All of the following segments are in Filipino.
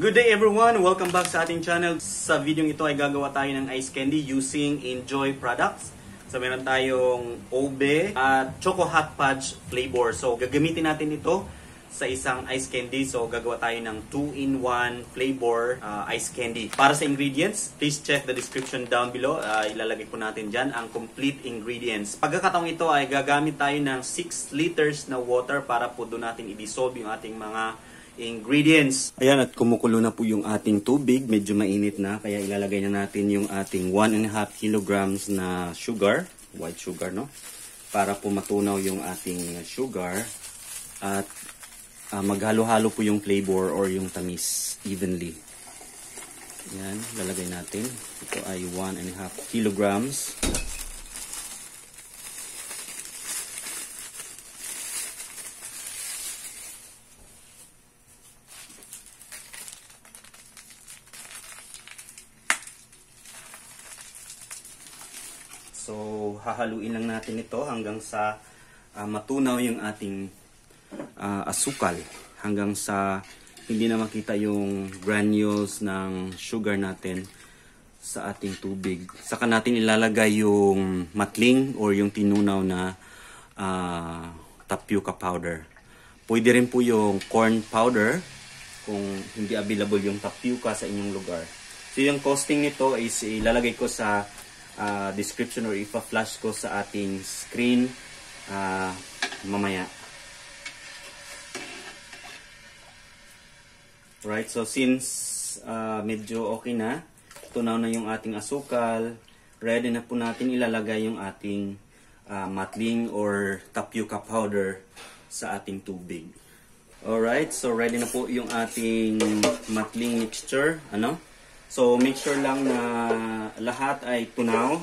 Good day everyone! Welcome back sa ating channel. Sa video ito ay gagawa tayo ng ice candy using Enjoy products. So meron tayong Obe at Choco Hot Fudge flavor. So gagamitin natin ito sa isang ice candy. So gagawa tayo ng 2-in-1 flavor uh, ice candy. Para sa ingredients, please check the description down below. Uh, ilalagay po natin dyan ang complete ingredients. Pagkakataong ito ay gagamit tayo ng 6 liters na water para po doon natin i-dissolve yung ating mga ingredients. Ayan, at kumukulo na po yung ating tubig. Medyo mainit na, kaya ilalagay na natin yung ating 1.5 kilograms na sugar, white sugar, no? Para po matunaw yung ating sugar. At uh, maghalo-halo po yung flavor or yung tamis evenly. Yan, lalagay natin. Ito ay 1.5 kilograms. So, hahaluin lang natin ito hanggang sa uh, matunaw yung ating uh, asukal. Hanggang sa hindi na makita yung granules ng sugar natin sa ating tubig. Saka natin ilalagay yung matling or yung tinunaw na uh, tapioca powder. Pwede rin po yung corn powder kung hindi available yung tapioca sa inyong lugar. So yung costing nito is ilalagay ko sa uh, description or ipa-flash ko sa ating screen uh, mamaya. Right, so since uh, medyo okay na, tunaw na yung ating asukal, ready na po natin ilalagay yung ating uh, matling or tapioca powder sa ating tubig. Alright, so ready na po yung ating matling mixture. Ano? So, make sure lang na lahat ay tunaw.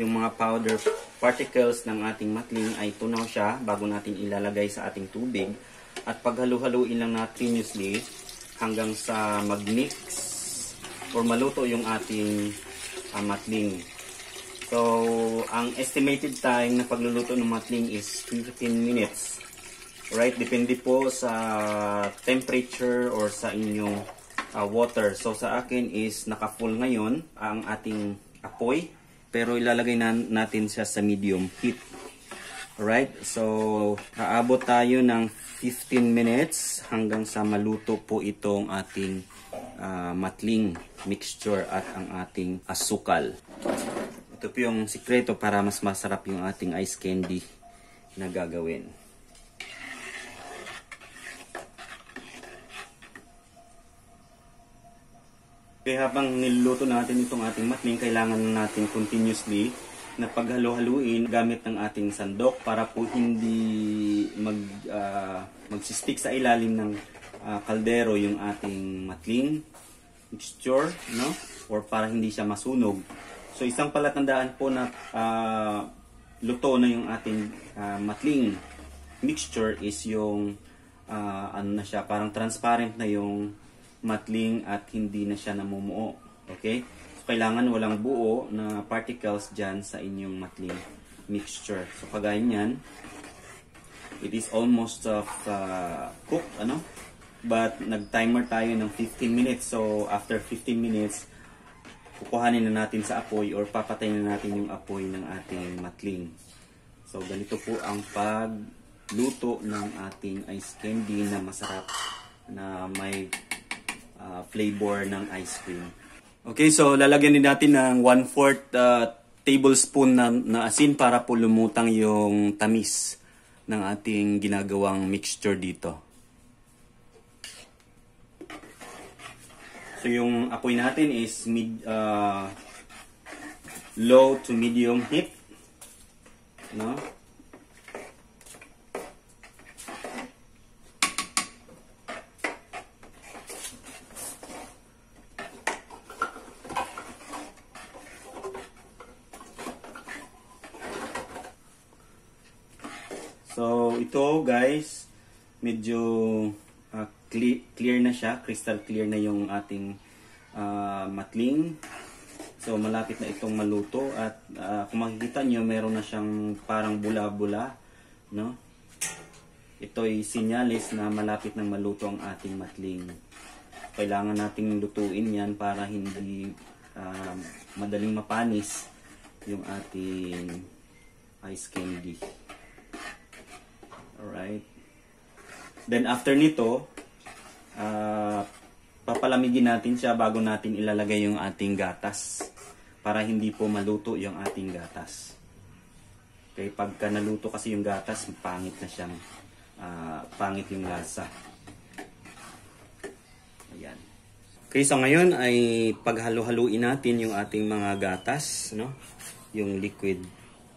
Yung mga powder particles ng ating matling ay tunaw siya bago natin ilalagay sa ating tubig. At paghalu-haluin lang natin continuously hanggang sa mag-mix or maluto yung ating uh, matling. So, ang estimated time na pagluluto ng matling is 15 minutes. Right? Depende po sa temperature or sa inyong uh, water. So sa akin is naka-full ngayon ang ating apoy. Pero ilalagay na natin siya sa medium heat. Alright, so aabot tayo ng 15 minutes hanggang sa maluto po itong ating uh, matling mixture at ang ating asukal. Ito po yung sikreto para mas masarap yung ating ice candy na gagawin. Kaya habang niluluto natin itong ating matling, kailangan natin continuously na paghalo-haluin gamit ng ating sandok para po hindi mag, uh, magsistick sa ilalim ng uh, kaldero yung ating matling mixture, no? Or para hindi siya masunog. So isang palatandaan po na uh, luto na yung ating uh, matling mixture is yung uh, ano na siya, parang transparent na yung matling at hindi na siya namumuo. Okay? So, kailangan walang buo na particles dyan sa inyong matling mixture. So, kagaya niyan, it is almost of uh, cooked, ano? But, nag-timer tayo ng 15 minutes. So, after 15 minutes, kukuhanin na natin sa apoy or papatayin na natin yung apoy ng ating matling. So, ganito po ang pagluto ng ating ice candy na masarap na may uh, flavor ng ice cream. Okay, so lalagyan din natin ng 1/4 uh, tablespoon na, na asin para po lumutang yung tamis ng ating ginagawang mixture dito. So yung apoy natin is mid, uh, low to medium heat. No? Ito guys, medyo uh, clear, clear na siya. Crystal clear na yung ating uh, matling. So, malapit na itong maluto. At uh, kung makikita nyo, meron na siyang parang bula-bula. No? Ito ay sinyalis na malapit na maluto ang ating matling. kailangan nating lutuin yan para hindi ah, madaling mapanis yung ating ice candy. Alright. Then after nito, ah, papalamigin natin siya bago natin ilalagay yung ating gatas para hindi po maluto yung ating gatas. Okay, pagka naluto kasi yung gatas, pangit na siyang ah, pangit yung lasa. Ayan. Okay, so ngayon ay paghalo-haluin natin yung ating mga gatas, no? Yung liquid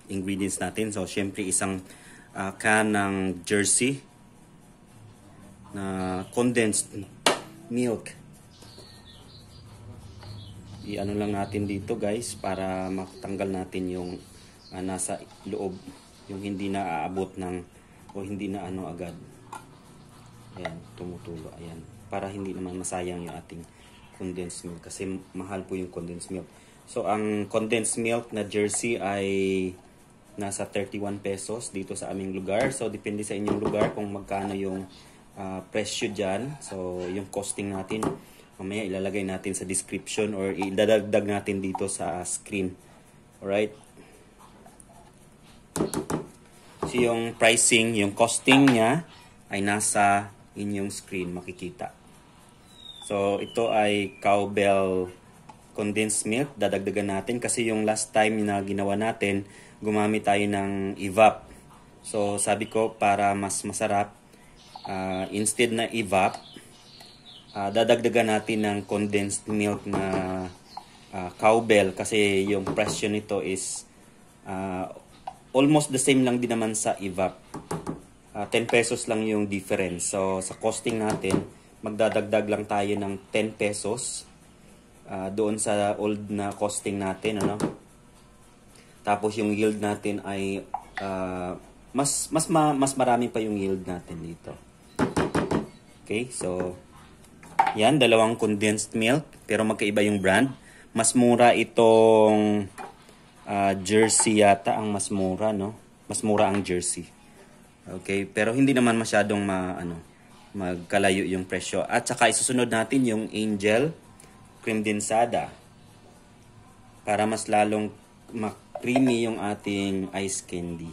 ingredients natin. So, syempre isang ah, can ng jersey na condensed milk. I-ano lang natin dito guys para matanggal natin yung ah, nasa loob, yung hindi na aabot ng o hindi na ano agad. Ayan, tumutulo. Ayan. Para hindi naman masayang yung ating condensed milk. Kasi mahal po yung condensed milk. So, ang condensed milk na jersey ay nasa 31 pesos dito sa aming lugar. So, depende sa inyong lugar kung magkano yung ah, presyo dyan. So, yung costing natin, mamaya ilalagay natin sa description or idadagdag natin dito sa screen. Alright? So, yung pricing, yung costing niya ay nasa inyong screen makikita. So, ito ay cowbell condensed milk. Dadagdagan natin kasi yung last time na ginawa natin, gumamit tayo ng evap. So, sabi ko para mas masarap, ah, instead na evap, ah, dadagdagan natin ng condensed milk na ah, cowbell kasi yung presyo nito is ah, almost the same lang din naman sa evap. Ah, 10 pesos lang yung difference. So, sa costing natin, magdadagdag lang tayo ng 10 pesos ah, doon sa old na costing natin, ano? Tapos yung yield natin ay ah, mas mas ma, mas marami pa yung yield natin dito. Okay? So yan, dalawang condensed milk pero magkaiba yung brand. Mas mura itong ah, jersey yata ang mas mura, no? Mas mura ang jersey. Okay, pero hindi naman masyadong ma ano magkalayo yung presyo. At saka isusunod natin yung Angel cream densada para mas lalong ma-creamy yung ating ice candy.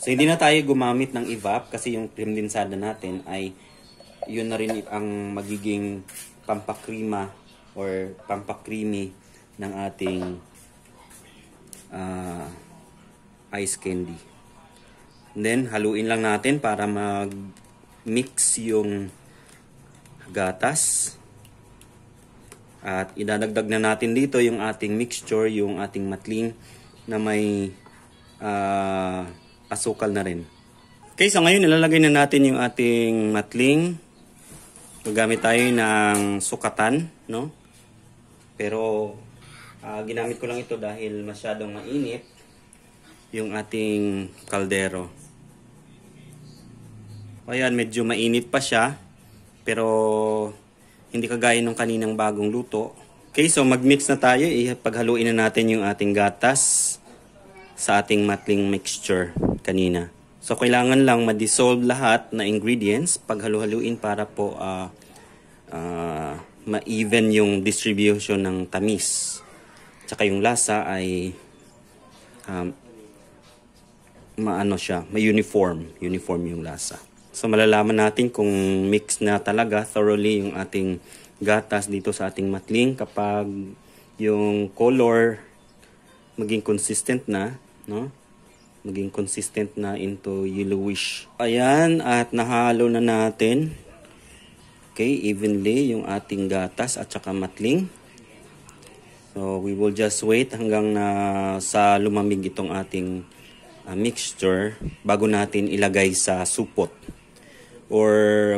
So hindi na tayo gumamit ng evap kasi yung cream densada natin ay yun na rin ang magiging pampakrima or pampakreamy ng ating ah, ice candy. And then, haluin lang natin para mag-mix yung gatas. At idadagdag na natin dito yung ating mixture, yung ating matling na may ah, asukal na rin. Okay, so ngayon ilalagay na natin yung ating matling. Gagamit tayo ng sukatan, no? Pero ah, ginamit ko lang ito dahil masyadong mainit yung ating kaldero. Ayan, medyo mainit pa siya. Pero hindi kagaya ng kaninang bagong luto. Okay, so mag-mix na tayo. Ipaghaluin na natin yung ating gatas sa ating matling mixture kanina. So kailangan lang ma-dissolve lahat na ingredients paghalu-haluin para po ah, ah, ma-even yung distribution ng tamis. Tsaka yung lasa ay um, maano siya, may uniform, uniform yung lasa. So malalaman natin kung mix na talaga thoroughly yung ating gatas dito sa ating matling kapag yung color maging consistent na, no? Maging consistent na into yellowish. Ayan, at nahalo na natin. Okay, evenly yung ating gatas at saka matling. So, we will just wait hanggang na sa lumamig itong ating uh, mixture bago natin ilagay sa supot. Or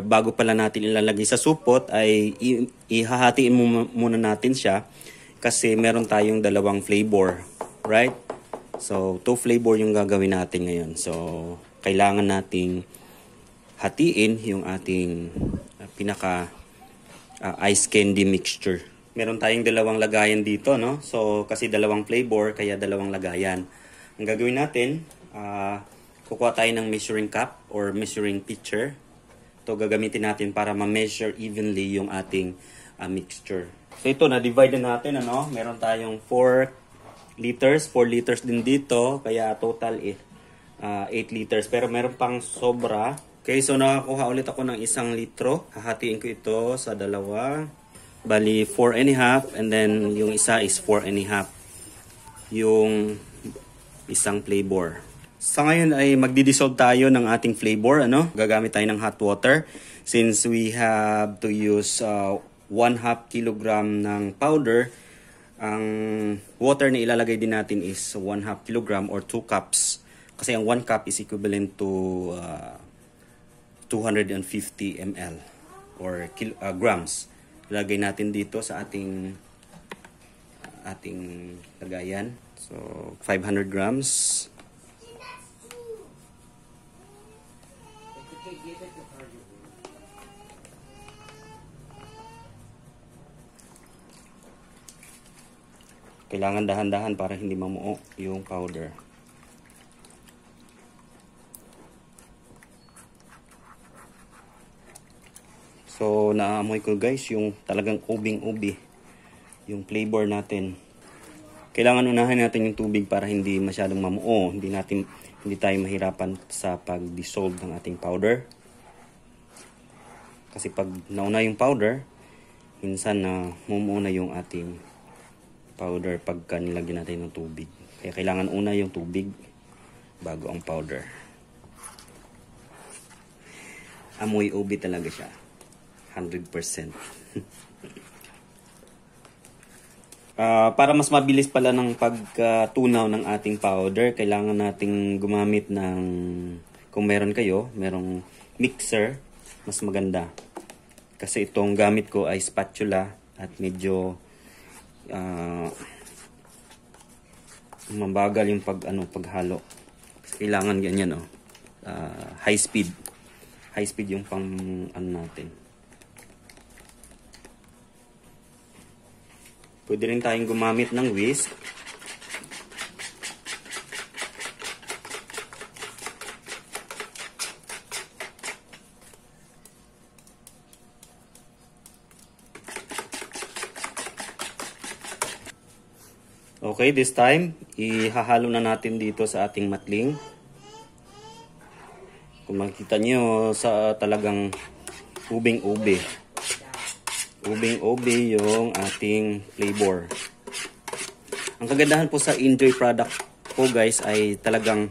bago pala natin ilalagay sa supot ay ihahatiin mu- muna natin siya kasi meron tayong dalawang flavor, right? So, two flavor yung gagawin natin ngayon. So, kailangan nating hatiin yung ating uh, pinaka uh, ice candy mixture. Meron tayong dalawang lagayan dito, no? So, kasi dalawang flavor, kaya dalawang lagayan. Ang gagawin natin, ah, kukuha tayo ng measuring cup or measuring pitcher. Ito gagamitin natin para ma-measure evenly yung ating ah, mixture. So ito, na-divide na natin, ano? Meron tayong 4 liters, 4 liters din dito, kaya total eh, ah, 8 liters. Pero meron pang sobra. Okay, so nakakuha ulit ako ng isang litro. Hahatiin ko ito sa dalawa. Bali, 4 and a half, and then yung isa is 4 and a half. Yung isang flavor. Sa ngayon ay magdi-dissolve tayo ng ating flavor, ano? Gagamit tayo ng hot water since we have to use uh, 1 half kilogram ng powder. Ang water na ilalagay din natin is 1 half kilogram or 2 cups. Kasi ang 1 cup is equivalent to uh, 250 ml or kil- uh, grams. Ilagay natin dito sa ating ating lagayan. So 500 grams. Kailangan dahan-dahan para hindi mamuo yung powder. So, naamoy ko guys yung talagang ubing-ubi. Yung flavor natin. Kailangan unahin natin yung tubig para hindi masyadong mamuo. Hindi natin hindi tayo mahirapan sa pag-dissolve ng ating powder. Kasi pag nauna yung powder, minsan na mumuo na yung ating powder pagka nilagyan natin ng tubig. Kaya kailangan una yung tubig bago ang powder. Amoy ubi talaga siya. 100%. Ah, para mas mabilis pala ng pagkatunaw ng ating powder, kailangan nating gumamit ng kung meron kayo, merong mixer, mas maganda. Kasi itong gamit ko ay spatula at medyo ah, mabagal yung pag ano paghalo. Kailangan ganyan oh. Ah, high speed. High speed yung pang ano natin. Pwede rin tayong gumamit ng whisk. Okay, this time, ihahalo na natin dito sa ating matling. Kung makikita nyo sa talagang ubing-ube. Ubing-ube yung ating flavor. Ang kagandahan po sa Enjoy product po guys ay talagang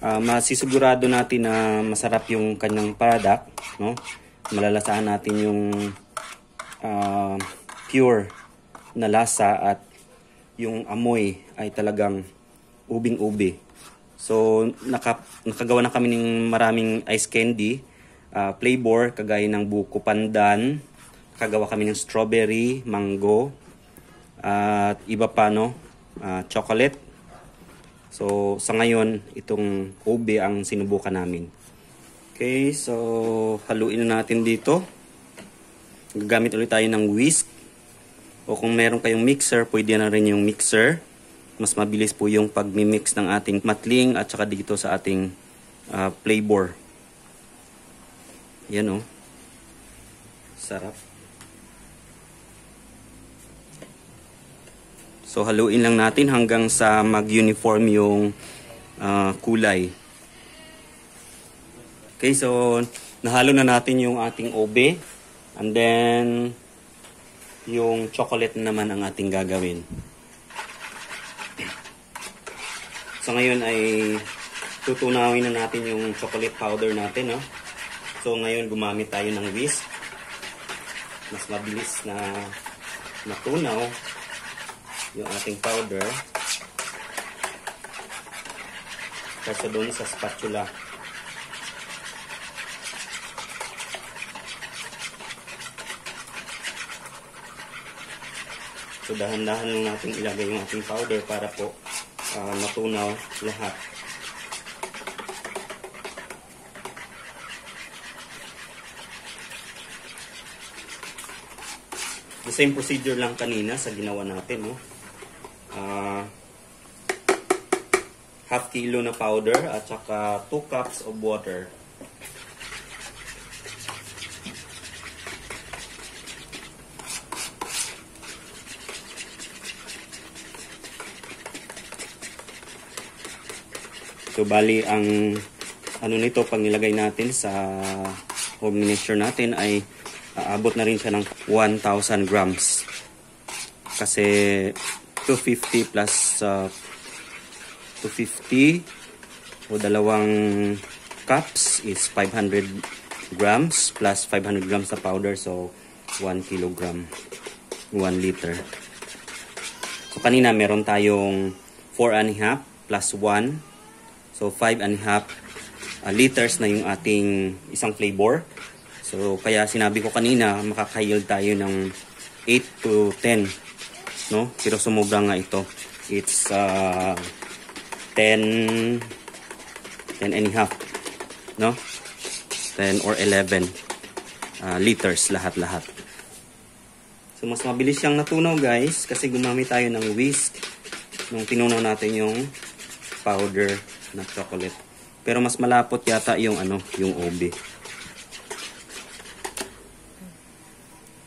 uh, masisigurado natin na masarap yung kanyang product. No? Malalasahan natin yung uh, pure na lasa at yung amoy ay talagang ubing-ubi. So, naka, nakagawa na kami ng maraming ice candy, uh, flavor, kagaya ng buko pandan, kagawa kami ng strawberry, mango, at iba pa, no? Uh, chocolate. So, sa ngayon, itong ube ang sinubukan namin. Okay, so, haluin na natin dito. Gagamit ulit tayo ng whisk. O kung meron kayong mixer, pwede na rin yung mixer. Mas mabilis po yung pag-mix ng ating matling at saka dito sa ating uh, flavor. Yan o. Oh. Sarap. So haluin lang natin hanggang sa mag-uniform yung uh, kulay. Okay, so nahalo na natin yung ating obe. And then yung chocolate naman ang ating gagawin. So ngayon ay tutunawin na natin yung chocolate powder natin. No? So ngayon gumamit tayo ng whisk. Mas mabilis na matunaw yung ating powder kaysa doon sa spatula. So dahan-dahan lang natin ilagay yung ating powder para po uh, matunaw lahat. The same procedure lang kanina sa ginawa natin. No? Uh, half kilo na powder at saka 2 cups of water. So bali ang ano nito pag nilagay natin sa home miniature natin ay aabot na rin siya ng 1,000 grams. Kasi 250 plus uh, 250 o dalawang cups is 500 grams plus 500 grams na powder so 1 kilogram 1 liter so kanina meron tayong 4 and a half plus 1 so 5 and a half uh, liters na yung ating isang flavor. So kaya sinabi ko kanina makakayield tayo ng 8 to 10 no? Pero sumobra nga ito. It's uh, 10 10 and a half no? 10 or 11 uh, liters lahat-lahat. So mas mabilis siyang natunaw guys kasi gumamit tayo ng whisk nung tinunaw natin yung powder na chocolate pero mas malapot yata yung ano yung OB.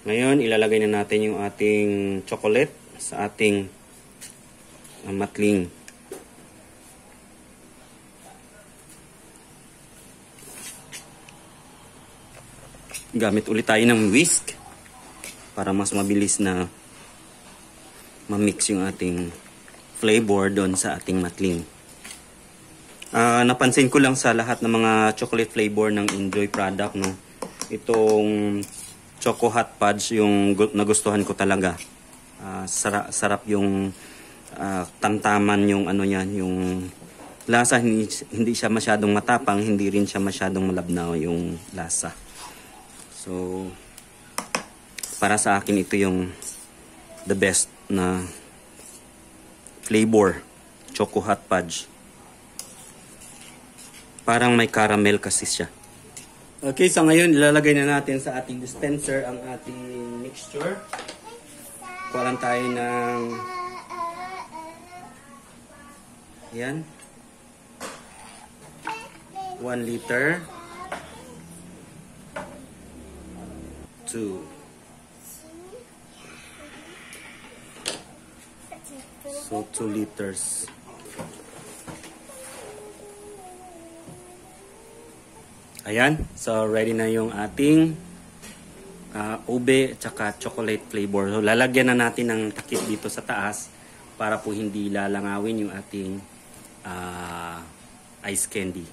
Ngayon ilalagay na natin yung ating chocolate sa ating uh, matling. Gamit ulit tayo ng whisk para mas mabilis na ma-mix yung ating flavor doon sa ating matling. Uh, napansin ko lang sa lahat ng mga chocolate flavor ng Enjoy product, no? Itong Choco Hot Fudge yung nagustuhan ko talaga. Uh, sarap, sarap yung uh, tamtaman yung ano yan, yung lasa hindi, hindi siya masyadong matapang, hindi rin siya masyadong malabnaw yung lasa. So, para sa akin ito yung the best na flavor. Choco Hot Fudge. Parang may caramel kasi siya. Okay, so ngayon ilalagay na natin sa ating dispenser ang ating mixture. Kuha tayo ng yan 1 liter 2. So, 2 liters. Ayan. So, ready na yung ating uh, ube at chocolate flavor. So, lalagyan na natin ng takip dito sa taas para po hindi lalangawin yung ating uh, ice candy.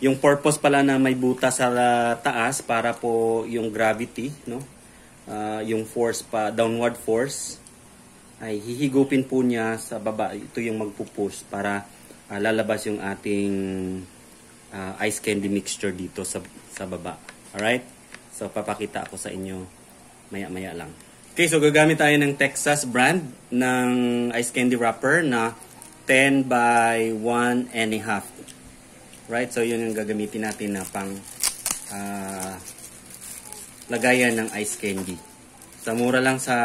Yung purpose pala na may buta sa taas para po yung gravity, no? Uh, yung force pa, downward force, ay hihigupin po niya sa baba. Ito yung magpupush para uh, lalabas yung ating uh, ice candy mixture dito sa, sa baba. Alright? So, papakita ako sa inyo maya-maya lang. Okay, so gagamit tayo ng Texas brand ng ice candy wrapper na 10 by 1 and a half. Right? So, yun yung gagamitin natin na pang uh, lagayan ng ice candy. Sa mura lang sa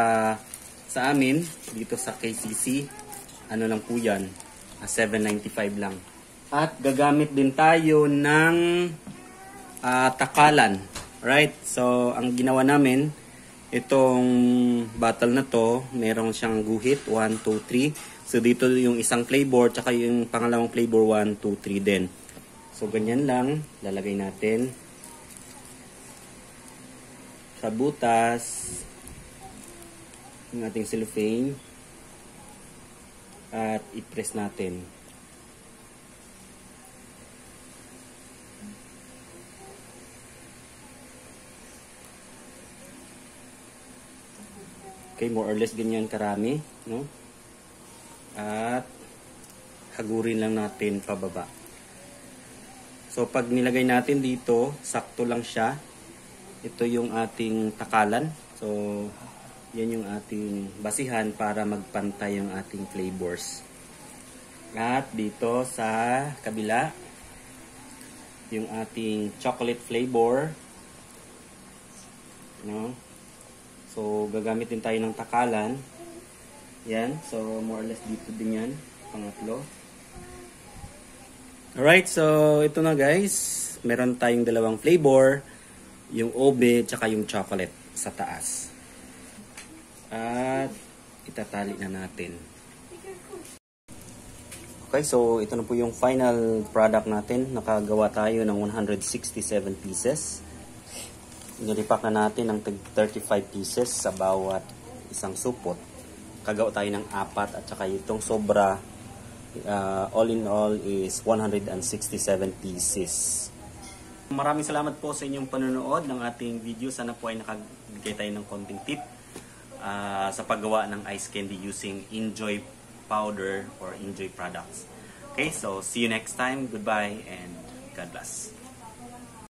sa amin, dito sa KCC, ano lang po yan, uh, ah, 7.95 lang. At gagamit din tayo ng uh, takalan. Right? So, ang ginawa namin, itong bottle na to, meron siyang guhit, 1, 2, 3. So, dito yung isang flavor, tsaka yung pangalawang flavor, 1, 2, 3 din. So, ganyan lang. Lalagay natin sa butas yung ating cellophane at i-press natin. Okay, more or less ganyan karami, no? At hagurin lang natin pababa. So pag nilagay natin dito, sakto lang siya. Ito yung ating takalan. So yan yung ating basihan para magpantay yung ating flavors. At dito sa kabila, yung ating chocolate flavor. No? So gagamit din tayo ng takalan. Yan. So more or less dito din yan. Pangatlo. Alright, so ito na guys. Meron tayong dalawang flavor. Yung obe, tsaka yung chocolate sa taas. At itatali na natin. Okay, so ito na po yung final product natin. Nakagawa tayo ng 167 pieces. Nilipak na natin ng 35 pieces sa bawat isang supot. Kagawa tayo ng apat at saka itong sobra uh, all in all is 167 pieces. Maraming salamat po sa inyong panonood ng ating video. Sana po ay nakabigay tayo ng konting tip uh, sa paggawa ng ice candy using Enjoy powder or Enjoy products. Okay, so see you next time. Goodbye and God bless.